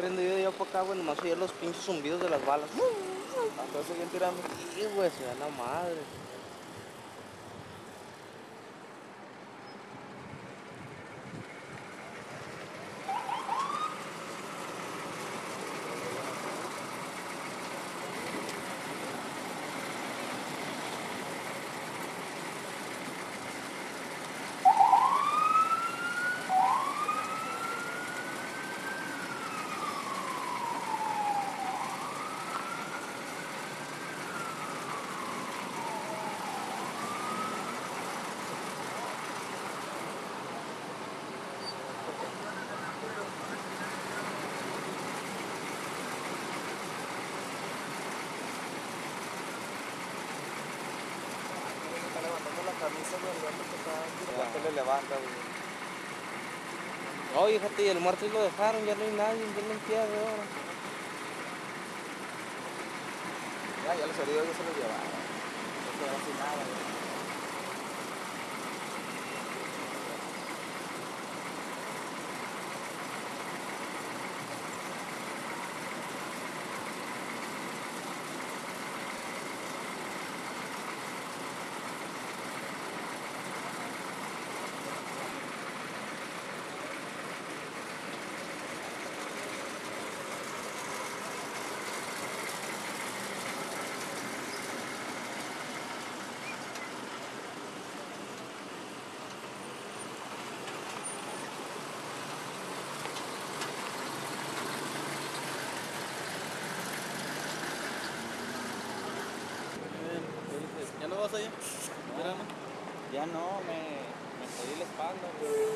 Prendo yo para acá, güey, nomás oía los pinches zumbidos de las balas. Entonces seguían tirando. Sí, güey, se da la madre. Está que le levanta, güey. Oye, fíjate, y el muerto lo dejaron, ya no hay nadie, ya no entierro ahora. Ya, ya los heridos ya se los llevaron. No sin nada. ¿Ya no me, me la espalda.